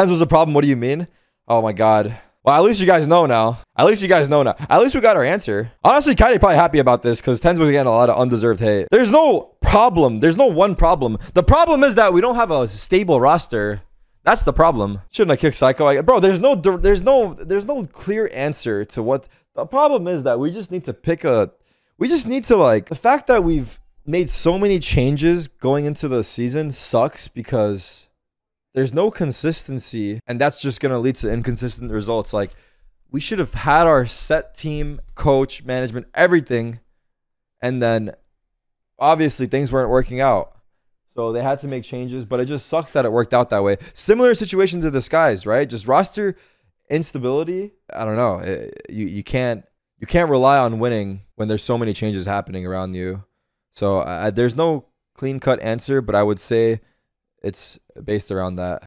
TenZ was the problem. What do you mean? Oh my god. Well, at least you guys know now. At least you guys know now. At least we got our answer. Honestly, of probably happy about this because TenZ was getting a lot of undeserved hate. There's no problem. There's no one problem. The problem is that we don't have a stable roster. That's the problem. Shouldn't I kick Psycho? I, bro, there's no, there's no, there's no clear answer to what the problem is. That we just need to pick a. We just need to like the fact that we've made so many changes going into the season sucks because there's no consistency and that's just going to lead to inconsistent results. Like we should have had our set team coach management everything and then obviously things weren't working out. So they had to make changes but it just sucks that it worked out that way. Similar situation to the skies right? Just roster instability i don't know. It, you, you can't you can't rely on winning when there's so many changes happening around you. So uh, there's no clean cut answer but i would say it's based around that